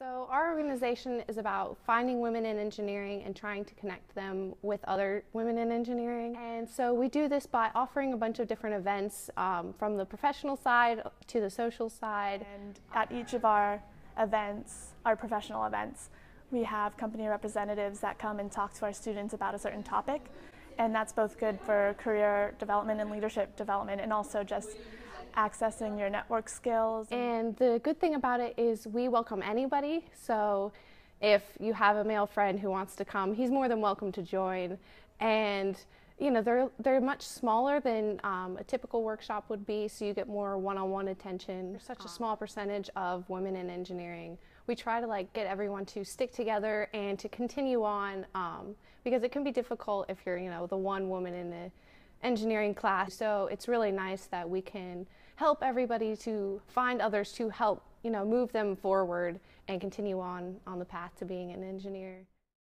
So, our organization is about finding women in engineering and trying to connect them with other women in engineering. And so, we do this by offering a bunch of different events um, from the professional side to the social side. And at each of our events, our professional events, we have company representatives that come and talk to our students about a certain topic. And that's both good for career development and leadership development, and also just accessing your network skills. And the good thing about it is we welcome anybody. So if you have a male friend who wants to come, he's more than welcome to join. And you know they're they're much smaller than um, a typical workshop would be, so you get more one-on-one attention. There's such a small percentage of women in engineering. We try to like get everyone to stick together and to continue on um, because it can be difficult if you're you know the one woman in the engineering class. So it's really nice that we can help everybody to find others to help, you know, move them forward and continue on on the path to being an engineer.